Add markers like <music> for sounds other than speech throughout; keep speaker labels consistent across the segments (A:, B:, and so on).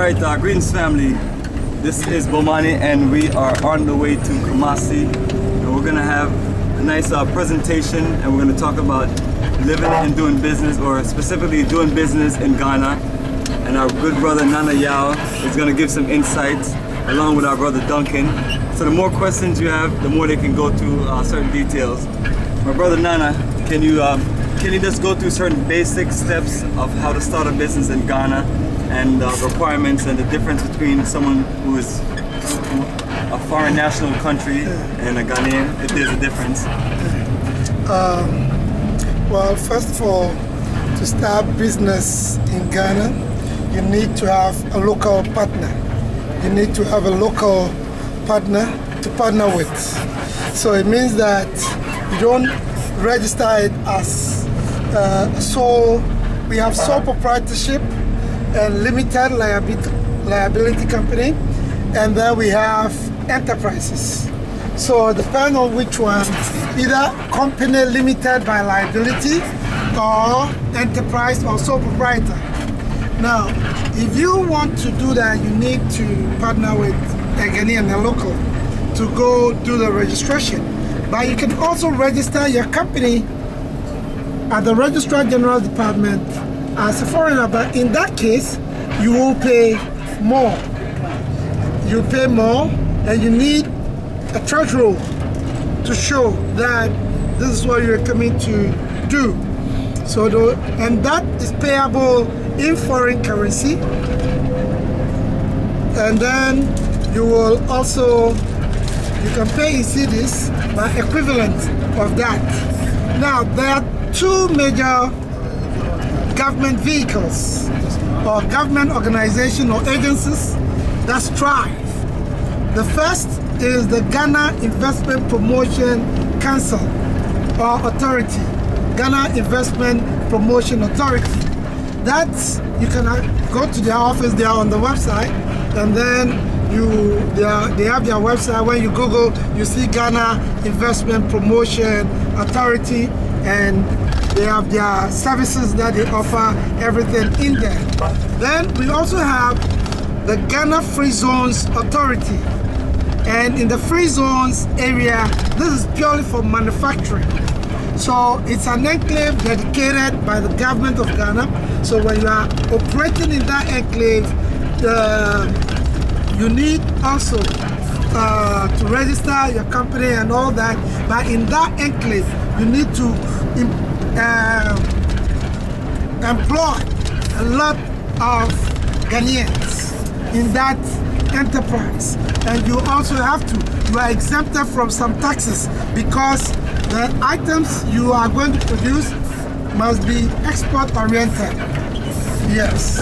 A: right, uh, greetings family. This is Bomani and we are on the way to Kumasi. And we're gonna have a nice uh, presentation and we're gonna talk about living and doing business or specifically doing business in Ghana. And our good brother Nana Yaw is gonna give some insights along with our brother Duncan. So the more questions you have, the more they can go to uh, certain details. My brother Nana, can you um, can you just go through certain basic steps of how to start a business in Ghana and requirements and the difference between someone who is a foreign national country and a Ghanaian, if there's a difference?
B: Um, well, first of all, to start business in Ghana, you need to have a local partner. You need to have a local partner to partner with. So it means that you don't register it as uh, sole, we have sole proprietorship and limited liability, liability company, and then we have enterprises. So depend on which one, either company limited by liability or enterprise or sole proprietor. Now, if you want to do that, you need to partner with a Ghanaian, a local, to go do the registration. But you can also register your company at the Registrar General Department as a foreigner, but in that case, you will pay more. You pay more, and you need a treasurer to show that this is what you're coming to do. So, the, and that is payable in foreign currency, and then you will also you can pay in cedis by equivalent of that. Now there are two major government vehicles or government organization or agencies that strive. The first is the Ghana Investment Promotion Council or Authority, Ghana Investment Promotion Authority. That you can uh, go to their office, they are on the website, and then you they, are, they have their website. When you Google, you see Ghana Investment Promotion Authority, and they have their services that they offer, everything in there. Then we also have the Ghana Free Zones Authority. And in the free zones area, this is purely for manufacturing. So it's an enclave dedicated by the government of Ghana. So when you are operating in that enclave, you need also uh, to register your company and all that. But in that enclave, you need to uh, employ a lot of Ghanaians in that enterprise. And you also have to, you are exempted from some taxes because the items you are going to produce must be export oriented. Yes.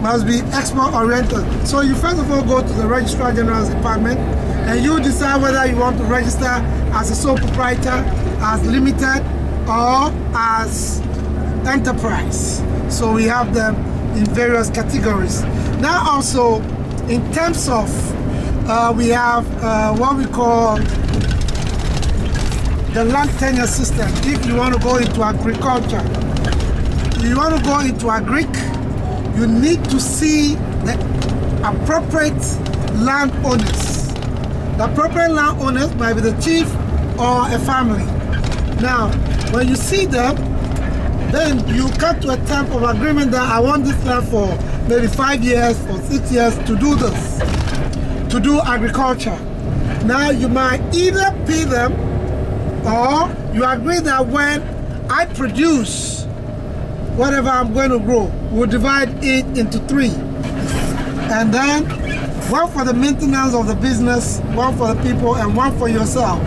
B: Must be export oriented. So you first of all go to the Registrar General's Department and you decide whether you want to register as a sole proprietor, as limited, or as enterprise. So we have them in various categories. Now also, in terms of, uh, we have uh, what we call the land tenure system. If you want to go into agriculture, you want to go into agric, you need to see the appropriate landowners. The appropriate landowners might be the chief or a family. Now, when you see them, then you come to a type of agreement that I want this land for maybe five years or six years to do this, to do agriculture. Now you might either pay them or you agree that when I produce whatever I'm going to grow, we'll divide it into three. And then one for the maintenance of the business, one for the people, and one for yourself.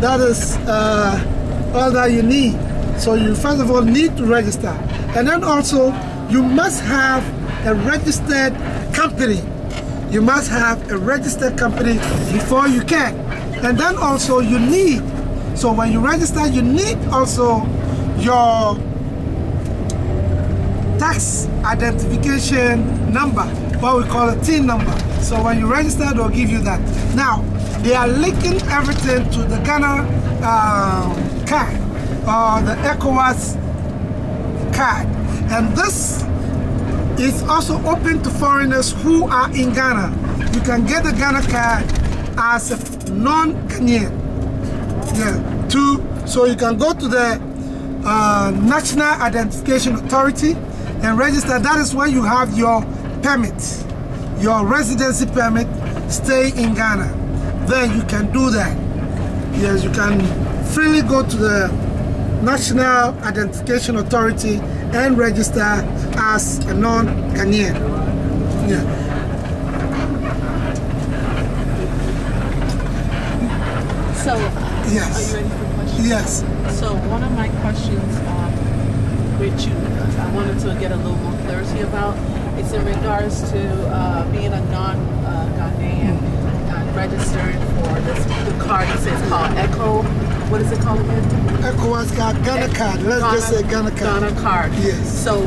B: That is uh, all that you need. So you first of all need to register. And then also, you must have a registered company. You must have a registered company before you can. And then also you need, so when you register, you need also your tax identification number, what we call a TIN number. So when you register, they'll give you that. Now, they are linking everything to the Ghana uh, card or the ECOWAS card. And this is also open to foreigners who are in Ghana. You can get the Ghana card as a non-Ghanaian. Yeah, to so you can go to the uh, National Identification Authority and register. That is when you have your permit, your residency permit, stay in Ghana. Then you can do that. Yes, you can freely go to the National Identification Authority and register as a non-Ghanaian. Yeah.
C: So,
B: Yes.
C: are you ready for questions?
B: Yes.
C: So, one of my questions, um, which you, I wanted to get a little more clarity about, is in regards to uh, being a non-Ghanaian uh, registered for this the card. You say it's called Echo. What is it called again?
B: ECOWAS card, Ghana card. Let's just say Ghana card.
C: Ghana card.
B: Yes.
C: So,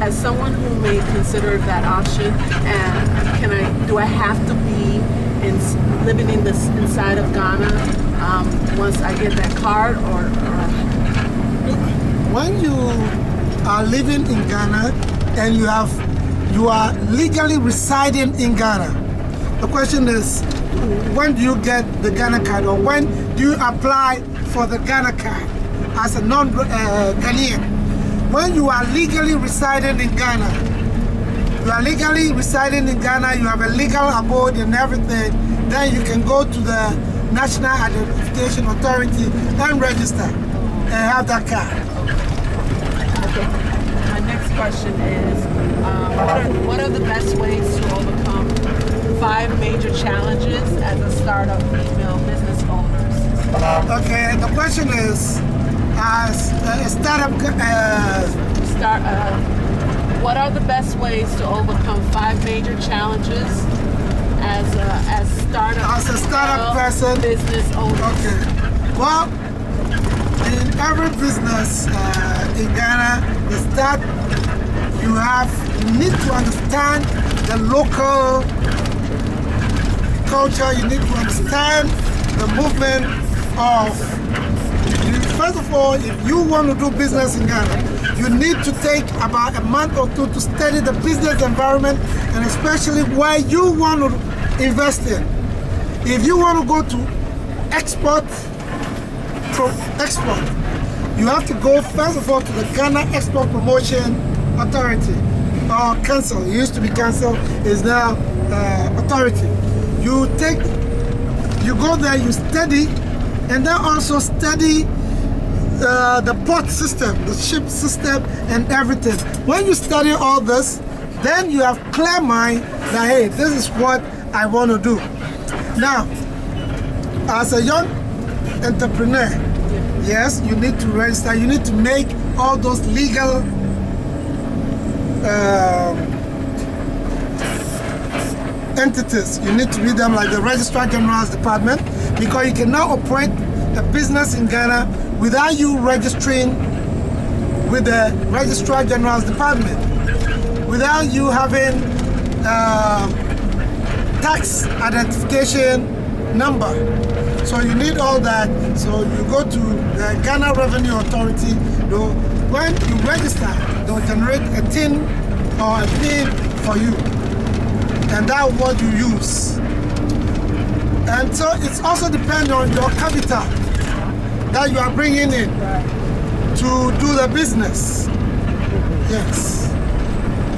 C: as someone who may consider that option, and can I do I have to be in living in this inside of Ghana um, once I get that card, or, or
B: when you are living in Ghana and you have you are legally residing in Ghana, the question is when do you get the Ghana card or when do you apply for the Ghana card as a non-Ghanaian? when you are legally residing in Ghana, you are legally residing in Ghana, you have a legal abode and everything, then you can go to the National Identification Authority and register and have that card.
C: my next question is, um, what, are, what are the best ways to five major challenges as a startup female business owners?
B: Okay, the question is, as a startup, uh,
C: Start. Uh, what are the best ways to overcome five major challenges as a as startup
B: As a startup person?
C: business owner?
B: okay. Well, in every business uh, in Ghana, the start, you have, you need to understand the local culture, you need to understand the movement of First of all, if you want to do business in Ghana, you need to take about a month or two to study the business environment and especially where you want to invest in. If you want to go to export, pro export, you have to go first of all to the Ghana Export Promotion Authority or Council. It used to be Council, is now uh, Authority. You take, you go there, you study, and then also study uh, the port system, the ship system, and everything. When you study all this, then you have clear mind that hey, this is what I want to do. Now, as a young entrepreneur, yes, you need to register. You need to make all those legal um, entities. You need to read them like the Registrar General's Department because you cannot operate a business in Ghana without you registering with the Registrar General's Department, without you having uh, tax identification number. So you need all that. So you go to the Ghana Revenue Authority. Though when you register, they'll generate a tin or a pin for you, and that's what you use. And so it's also dependent on your capital that you are bringing in to do the business. Yes.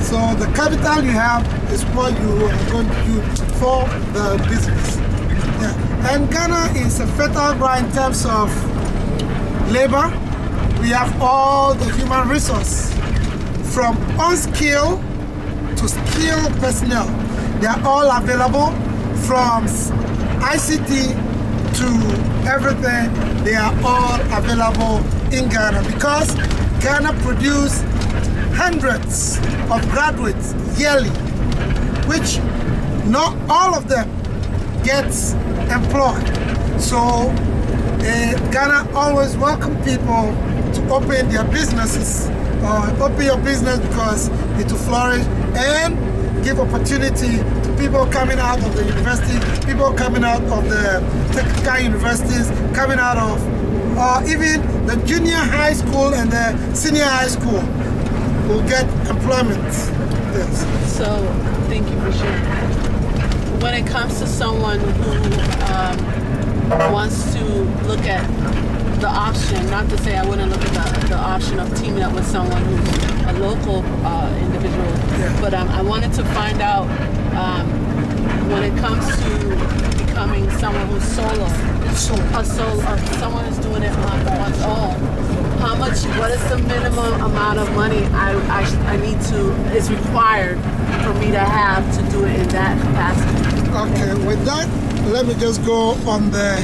B: So the capital you have is what you are going to use for the business. Yeah. And Ghana is a fertile ground in terms of labor. We have all the human resource from unskilled to skilled personnel. They are all available from ICT to everything. They are all available in Ghana because Ghana produces hundreds of graduates yearly, which not all of them gets employed. So uh, Ghana always welcome people to open their businesses or open your business because it will flourish and give opportunity to people coming out of the university, people coming out of the technical universities, coming out of or even the junior high school and the senior high school will get employment. Yes.
C: So, thank you for sharing. When it comes to someone who um, wants to look at the option, not to say I wouldn't look at the, the option of teaming up with someone who's a local uh, individual,
B: Yeah.
C: but um, I wanted to find out um, when it comes to becoming someone who's solo,
B: So,
C: a solo, or someone who's doing it on one's own. How much? What is the minimum amount of money I I, I need to is required for me to have to do it in that capacity?
B: okay, with that, let me just go on the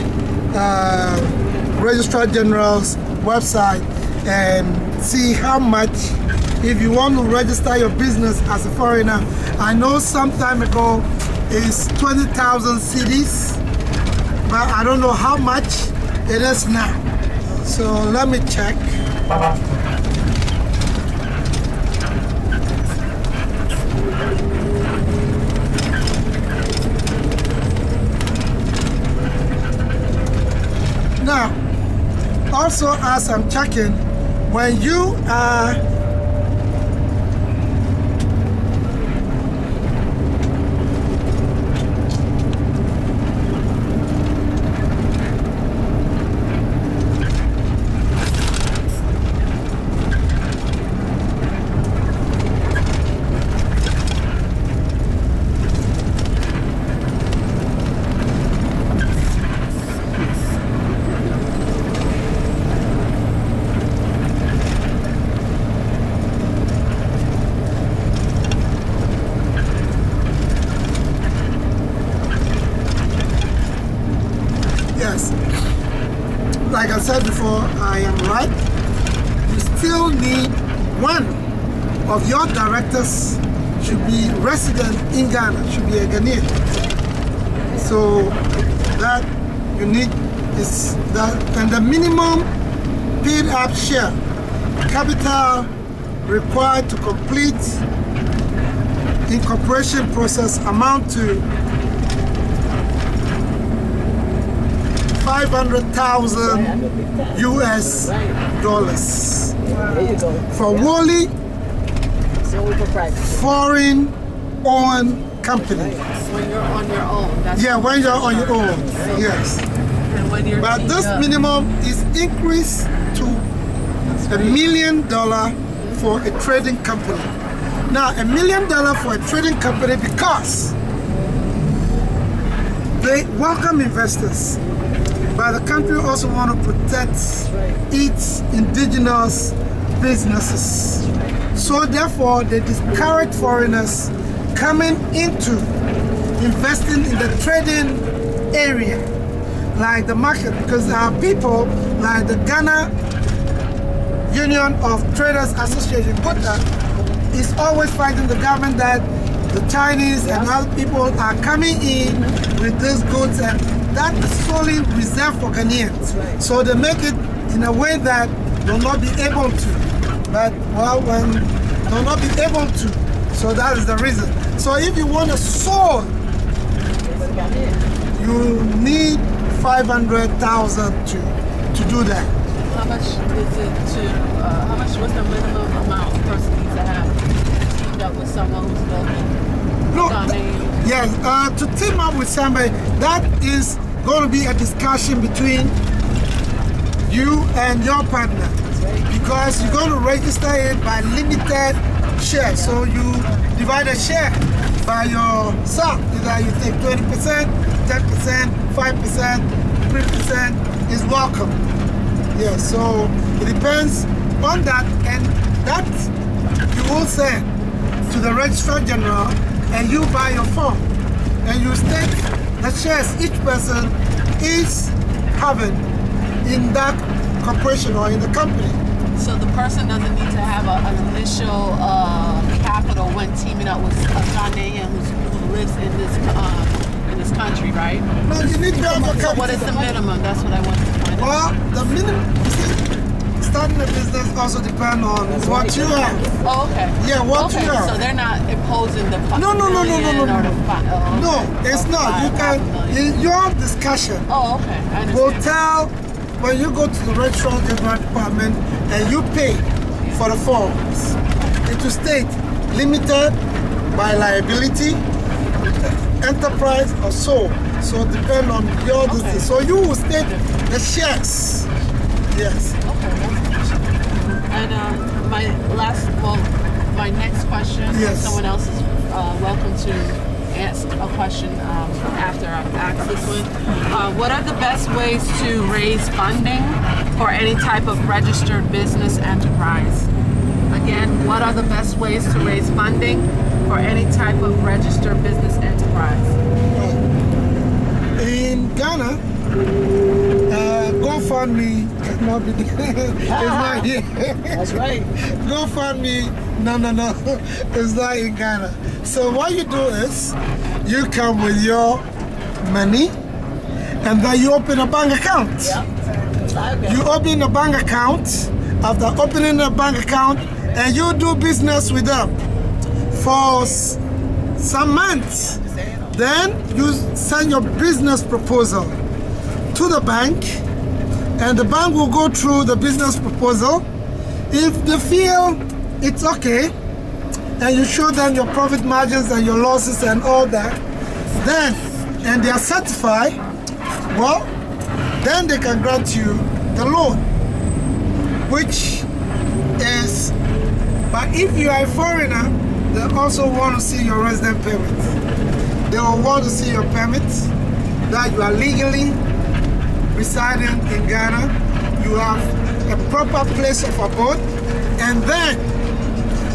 B: uh, Registrar General's website and see how much, if you want to register your business as a foreigner, I know some time ago is 20,000 cedis, but I don't know how much it is now. So let me check. Now, also as I'm checking, when you are Yes. Like I said before, I am right. You still need one of directors should be resident in Ghana, should be a Ghanaian. So that you need is that and the minimum paid up share capital required to complete incorporation process amount to 500,000 US dollars
D: There you go.
B: for Wally
D: So we can practice.
B: Foreign owned company.
C: When you're on your own, that's
B: Yeah, when you're on your own. Yes.
C: And when you're
B: But this
C: up.
B: minimum is increased to a million dollar for a trading company. Now, a million dollar for a trading company because they welcome investors, but the country also want to protect its indigenous businesses. So therefore, they discourage foreigners coming into investing in the trading area, like the market, because there are people like the Ghana Union of Traders Association, GUTA, is always fighting the government that the Chinese and other people are coming in with these goods and that is solely reserved for Ghanaians. So they make it in a way that they'll not be able to. But well, when they'll not be able to. So that is the reason. So if you want a sword, you need 500,000 to, to do that.
C: How much is it to? Uh, how much? was the minimum amount a person needs to have teamed up with someone who's?
B: No,
C: Ghanaian.
B: yes, uh, to team up with somebody, that is going to be a discussion between you and your partner because you're going to register it by limited share. So you divide a share by your yourself. Either you take 20%, 10%, 5%, 3% is welcome. Yeah, so it depends on that and that you will send to the registrar general and you buy your form and you state the shares each person is having in that corporation or in the company.
C: So the person doesn't need to have a, an initial uh, capital when teaming up with a Ghanaian who lives in this uh, in this country, right?
B: No, you need to have a
C: So
B: capital.
C: what is the minimum? That's what I want to find out.
B: Well, the minimum, starting a business also depends on what you have.
C: Oh, okay.
B: Yeah, what
C: okay,
B: you have.
C: so they're not imposing the
B: No, no, no, no, no, no, no.
C: fi- oh,
B: No, it's
C: Or
B: not. You can,
C: half a million.
B: in your discussion,
C: Oh, okay. I
B: will
C: understand.
B: tell when you go to the registrar general department and you pay for the forms it will state limited by liability, enterprise or so. So depend on your
C: Okay.
B: okay. So you will state the shares. Yes. Okay.
C: And uh, my last, well, my next question,
B: Yes.
C: someone else is uh, welcome to ask a question um, after I've asked this one. Uh, what are the best ways to raise funding for any type of registered business enterprise? Again, what are the best ways to raise funding for any type of registered business enterprise?
B: In Ghana, uh, GoFundMe <laughs> cannot be. <laughs> it's not here.
D: That's right. <laughs>
B: GoFundMe, no, no, no, <laughs> it's not in Ghana. So what you do is, you come with your money, and then you open a bank account.
D: Yeah.
B: You open a bank account. After opening a bank account, and you do business with them for some months. Then you send your business proposal to the bank, and the bank will go through the business proposal. If they feel it's okay, and you show them your profit margins and your losses and all that, then and they are certified, well, then they can grant you the loan, which is. But if you are a foreigner, they also want to see your resident permit. They will want to see your permit that you are legally residing in Ghana. You have a proper place of abode, and then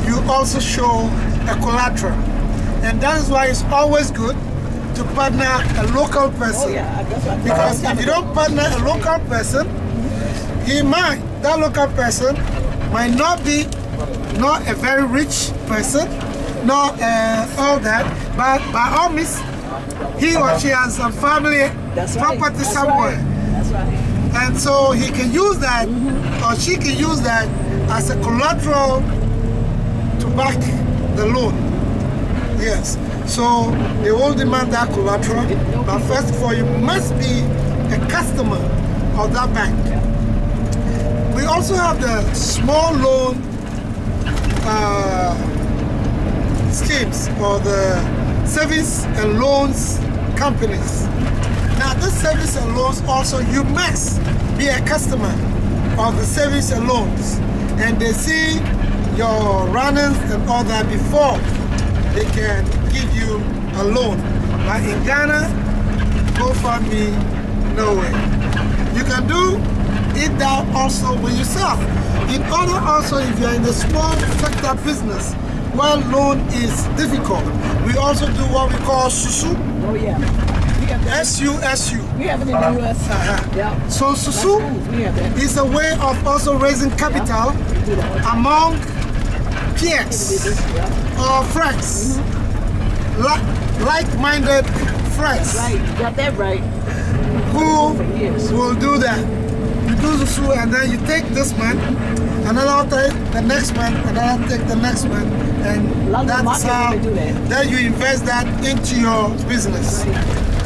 B: you also show a collateral. And that is why it's always good to partner a local person.
D: Oh yeah.
B: Because if you don't partner a local person, he might, that local person might not be not a very rich person, not uh, all that, but by all means, he or she has some family
D: That's right.
B: property
D: That's
B: somewhere.
D: Right. That's right.
B: And so he can use that, or she can use that as a collateral back the loan. Yes. So they will demand that collateral, but first of all, you must be a customer of that bank. We also have the small loan uh, schemes or the service and loans companies. Now, this service and loans also, you must be a customer of the service and loans. And they see your runnings and all that before they can give you a loan. But in Ghana, GoFundMe, no way. You can do it that also with yourself. In order also, if you're in the small sector business, where loan is difficult, we also do what we call SUSU,
D: Oh yeah. We have that.
B: S-U-S-U.
D: We have it in the U.S.
B: Uh-huh.
D: Yeah.
B: So SUSU
D: cool. We have that.
B: is a way of also raising capital
D: that.
B: among peers or friends, Li- like-minded friends
D: Right. You got that right.
B: who will do that. You do the SUSU and then you take this month, another take the next month, another take the next month, and that's how
D: that.
B: then you invest that into your business.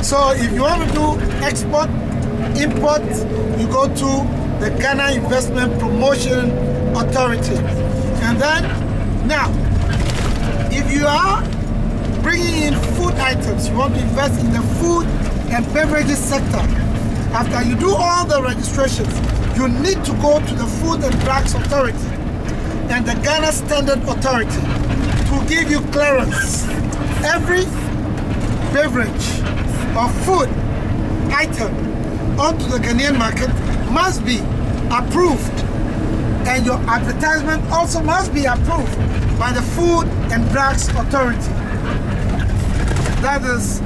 B: So if you want to do export, import, you go to the Ghana Investment Promotion Authority. And then, now, if you are bringing in food items, you want to invest in the food and beverages sector, after you do all the registrations, you need to go to the Food and Drugs Authority and the Ghana Standard Authority to give you clearance. Every beverage or food item onto the Ghanaian market must be approved and your advertisement also must be approved by the Food and Drugs Authority. That is,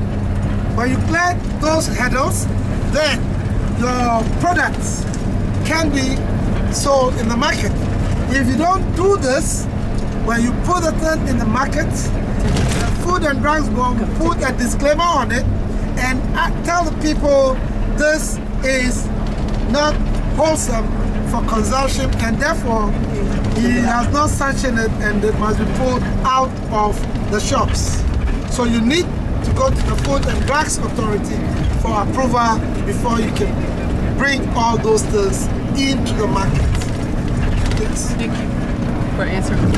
B: when you clear those hurdles, then your products can be sold in the market. If you don't do this, when you put it in the market, the Food and Drugs will put a disclaimer on it and tell the people this is not wholesome for consumption and therefore he has not sanctioned it and it must be pulled out of the shops. So you need to go to the Food and Drugs Authority for approval before you can bring all those things into the market. Yes.
C: Thank you for answering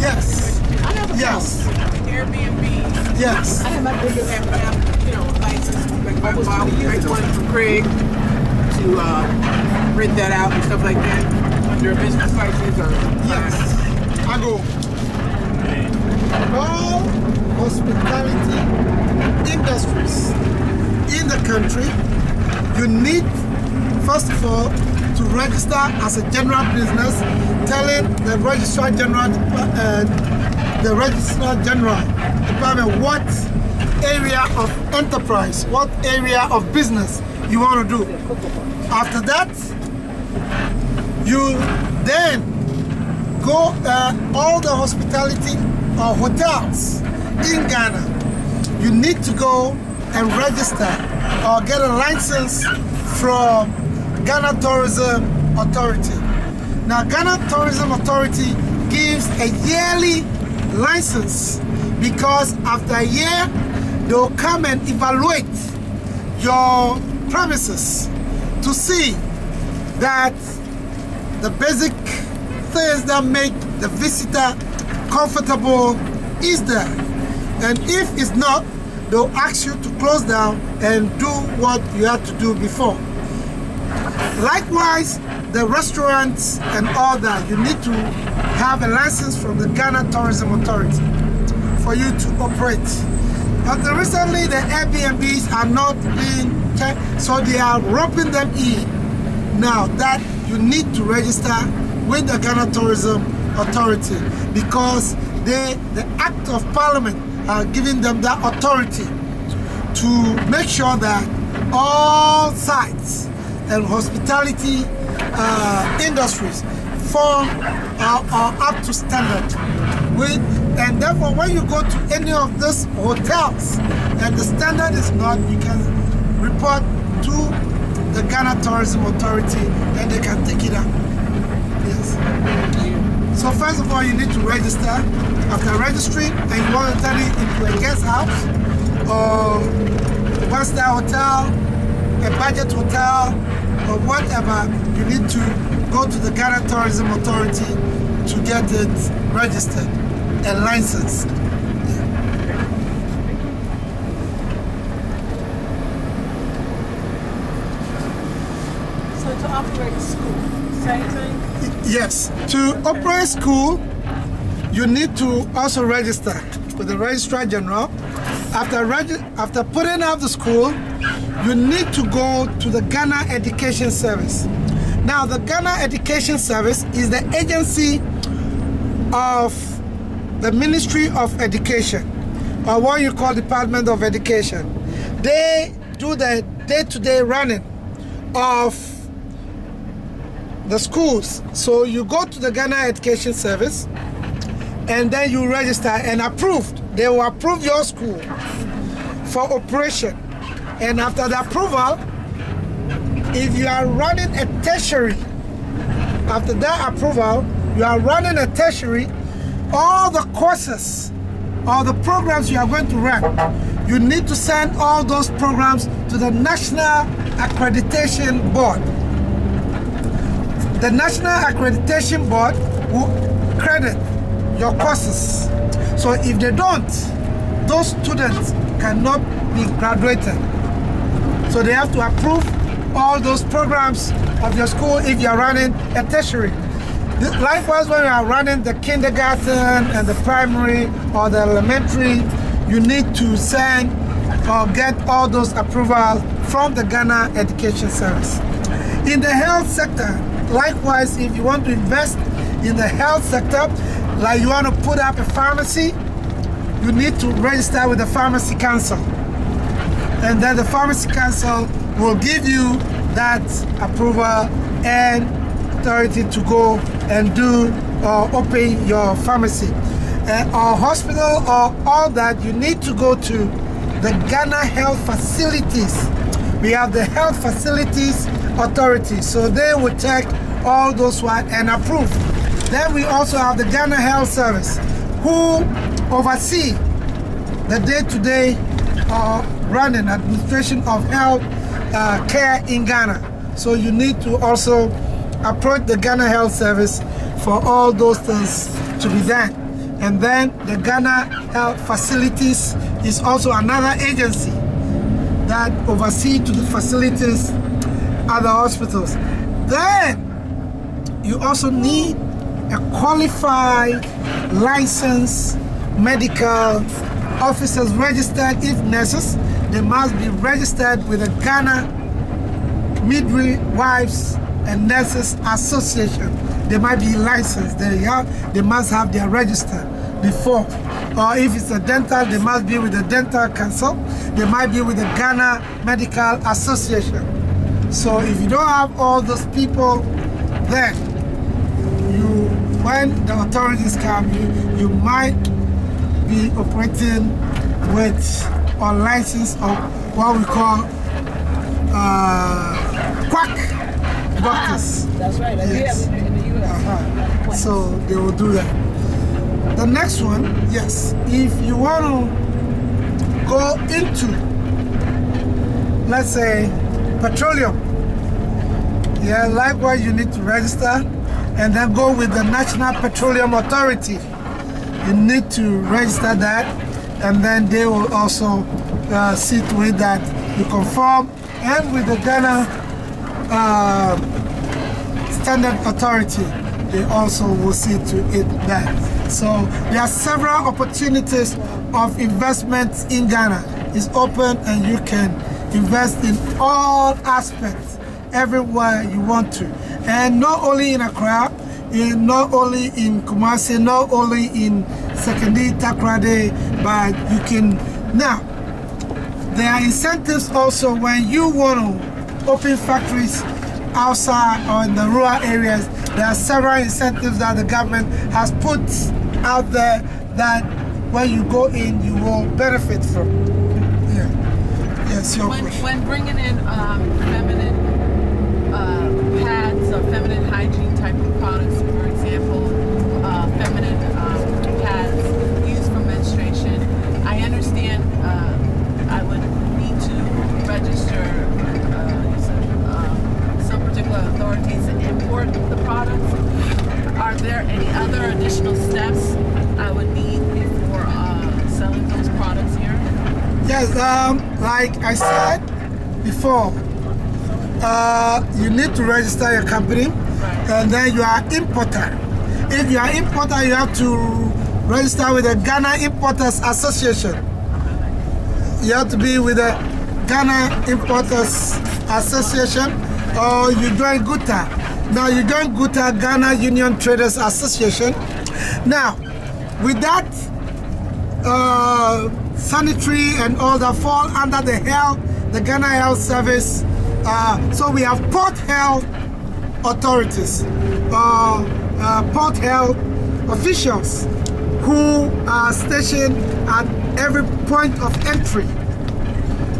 C: the questions. a shrub?
B: Yes.
D: I have a
B: Yes.
D: Airbnb.
B: Yes.
D: I have my biggest have, have, you know, license. Like my mom, like one from Craig to uh, rent that out and stuff like that under a business license or.
B: Yes. I go. All hospitality industries in the country, you need, first of all, to register as a general business, telling the registrar general, uh, the registrar general department what area of enterprise, what area of business you want to do. After that, you then go uh, all the hospitality or hotels in Ghana. You need to go and register or get a license from Ghana Tourism Authority. Now, Ghana Tourism Authority gives a yearly license because after a year they'll come and evaluate your premises to see that the basic things that make the visitor comfortable is there. And if it's not, they'll ask you to close down and do what you had to do before. Likewise, the restaurants and all that, you need to have a license from the Ghana Tourism Authority for you to operate. But recently, the Airbnbs are not being checked, so they are roping them in. Now that you need to register with the Ghana Tourism Authority because they, the Act of Parliament are giving them that authority to make sure that all sites and hospitality uh, industries form are, are up to standard. With and therefore when you go to any of these hotels and the standard is not you can report to the Ghana Tourism Authority and they can take it up. Yes. So first of all you need to register after registering and you want to turn it into a guest house or one star hotel a budget hotel or whatever you need to go to the Ghana Tourism Authority to get it registered and licensed.
C: So to operate school, same?
B: Yes, to operate school, you need to also register with the Registrar General. After, after putting up the school, you need to go to the Ghana Education Service. Now, the Ghana Education Service is the agency of the Ministry of Education, or what you call Department of Education. They do the day-to-day running of the schools. So you go to the Ghana Education Service and then you register and approved. They will approve your school for operation. And after the approval, if you are running a tertiary, after that approval, you are running a tertiary, all the courses or the programs you are going to run, you need to send all those programs to the National Accreditation Board. The National Accreditation Board will credit your courses. So if they don't, those students cannot be graduated. So they have to approve all those programs of your school if you're running a tertiary. Likewise, when you are running the kindergarten and the primary or the elementary, you need to send or get all those approvals from the Ghana Education Service. In the health sector, likewise, if you want to invest in the health sector, like you want to put up a pharmacy, you need to register with the Pharmacy Council. And then the Pharmacy Council will give you that approval and authority to go and do or open your pharmacy. Uh, or hospital or all that, you need to go to the Ghana Health Facilities. We have the Health Facilities Authority, so they will check all those one and approve. Then we also have the Ghana Health Service, who oversee the day-to-day uh, running administration of health uh, care in Ghana. So you need to also approach the Ghana Health Service for all those things to be done. And then the Ghana Health Facilities is also another agency that oversee to the facilities at the hospitals. Then you also need a qualified, licensed medical officers registered if nurses. They must be registered with the Ghana Midwives and Nurses Association. They might be licensed. They have, they must have their register before. Or if it's a dental, they must be with the Dental Council. They might be with the Ghana Medical Association. So if you don't have all those people, then when the authorities come, you, you might be operating with unlicensed or what we call uh, quack doctors.
D: That's right.
B: Yes.
D: Yeah, in the U.S.
B: Uh-huh. So they will do that. The next one, yes, if you want to go into, let's say, petroleum, yeah, likewise you need to register and then go with the National Petroleum Authority. You need to register that and then they will also uh, see to it that you conform and with the Ghana uh, Standard Authority, they also will see to it that. So there are several opportunities of investment in Ghana. It's open and you can invest in all aspects, everywhere you want to. And not only in Accra, in, not only in Kumasi, not only in Sekondi, Takoradi, but you can, now, there are incentives also when you want to open factories outside or in the rural areas. There are several incentives that the government has put out there that when you go in, you will benefit from. Yeah. Yes, your
C: When,
B: question.
C: when bringing in um, feminine feminine hygiene type of products, for example, uh, feminine um, pads used for menstruation, I understand uh, I would need to register uh, some, um, some particular authorities and import the products. Are there any other additional steps I would need before uh, selling those products here?
B: Yes, um, like I said before, uh, you need to register your company and then you are importer. If you are importer, you have to register with the Ghana Importers Association. You have to be with the Ghana Importers Association or you join GUTA. Now you join GUTA, Ghana Union Traders Association. Now, with that uh, sanitary and all that fall under the health, the Ghana Health Service. Uh, so we have port health authorities, uh, uh, port health officials who are stationed at every point of entry.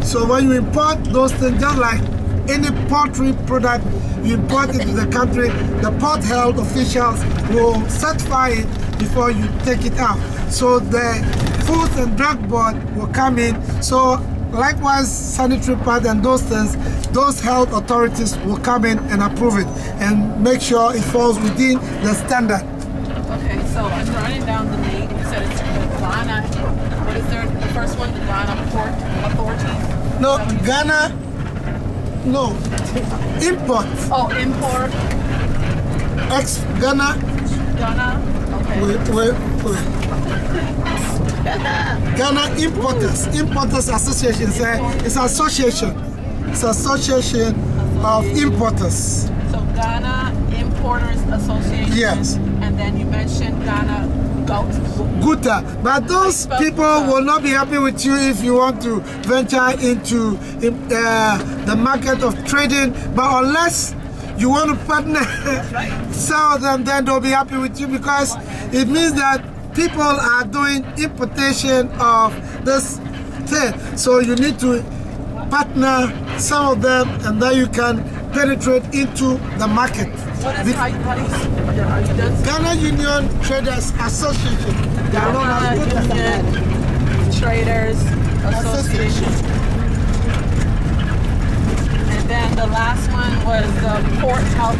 B: So when you import those things, just like any poultry product you import into the country, the port health officials will certify it before you take it out. So the Food and Drug Board will come in. So likewise, sanitary pad and those things, those health authorities will come in and approve it and make sure it falls within the standard.
C: Okay, so I'm running down the lead. You said it's Ghana. What is there? The first one, the Ghana Port Authority.
B: No, Ghana, no, import.
C: Oh, import
B: ex Ghana,
C: Ghana. Okay.
B: wait, wait. Ghana Importers, Importers Association, say it's association, it's an association of importers.
C: So Ghana Importers Association.
B: Yes.
C: And then you mentioned Ghana.
B: Guta. But those people will not be happy with you if you want to venture into uh, the market of trading. But unless you want to partner, <laughs> sell them, then they'll be happy with you because it means that people are doing importation of this thing. So you need to partner some of them and then you can penetrate into the market.
C: What is
B: The
C: how, how do you, are you done?
B: Ghana Union Traders Association. They are known as Guta.
C: Ghana Union Traders Association. And Then the last one was the Port Health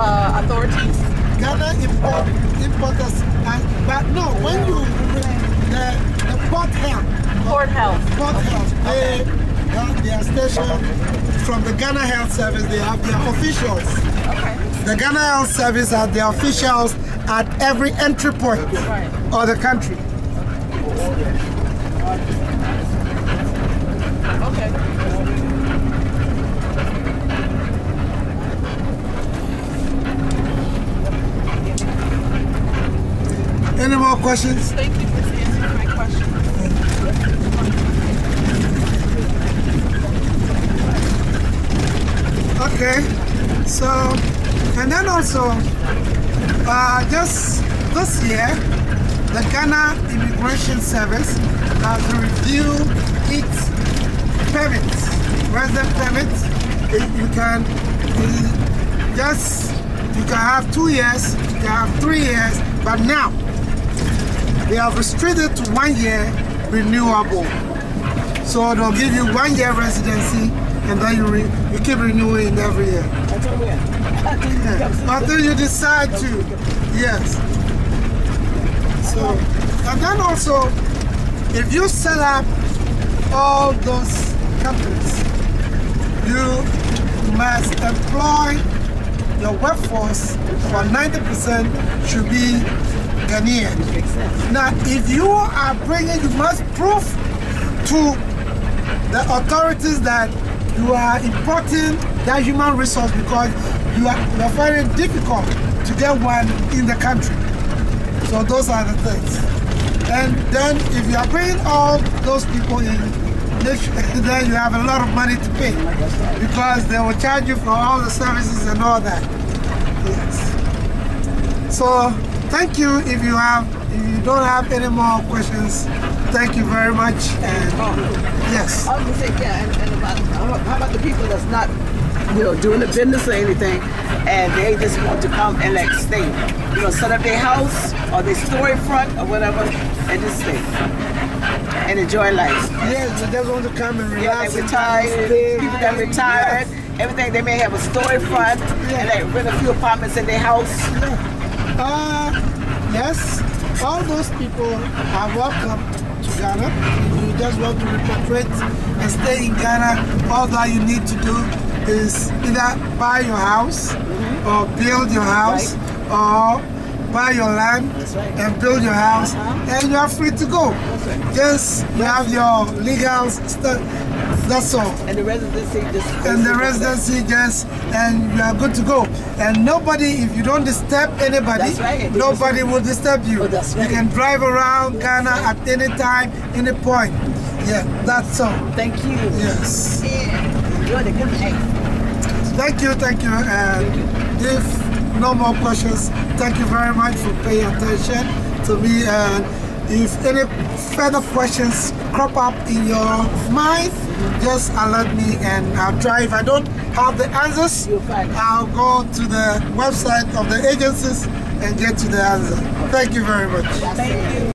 C: uh, Authorities.
B: Ghana import importers, and, but no, when you the the port health,
C: Port Health.
B: port health, they have uh, their station from the Ghana Health Service. They have their officials.
C: Okay.
B: The Ghana Health Service have their officials at every entry point
C: Right.
B: of the country.
C: Okay
B: more questions?
C: Thank you for answering my question.
B: Okay, so and then also uh, just this year, the Ghana Immigration Service has reviewed its permits, resident permits. It- You can you just you can have two years, you can have three years, but now they have restricted to one year renewable. So they'll give you one year residency and then you, re, you keep renewing every year. until Yeah. Until you decide to. Yes. So, and then also, if you set up all those companies, you must employ your workforce for 90% should be Ghanaian. Now, if you are bringing, you must prove to the authorities that you are importing that human resource because you are, you are finding difficult to get one in the country. So those are the things. And then if you are bringing all those people in, <laughs> then you have a lot of money to pay because they will charge you for all the services and all that. Yes. So thank you. If you have, if you don't have any more questions, thank you very much. And oh. yes.
E: I was gonna say, yeah, and, and about, how about the people that's not, you know, doing the business or anything, and they just want to come and like stay, you know, set up their house or their storefront or whatever, and just stay and enjoy life.
B: Yes, they just want to come and
E: Yeah,
B: relax.
E: they
B: and
E: retired, people that retired, everything. They may have a storefront and like rent a few apartments in their house.
B: Uh, yes, all those people are welcome to Ghana. If you just want to repatriate and stay in Ghana, all that you need to do is either buy your house or build your house or buy your land and build your house and you are free to go. Just you have your legal stuff. That's all
E: And the residency just
B: and the residency just and you are good to go. And nobody, if you don't disturb anybody,
E: right.
B: nobody will disturb you.
E: Oh, that's right.
B: You can drive around Ghana at any time, any point. Yeah, that's all.
E: Thank you.
B: Yes.
E: Yeah. Enjoy the good.
B: Thank you, thank you. Uh, and if no more questions, thank you very much for paying attention to me. And if any further questions crop up in your mind, just alert me and I'll try. If I don't have the answers,
E: You'll find it.
B: I'll go to the website of the agencies and get to the answer. Thank you very much.
E: Thank you.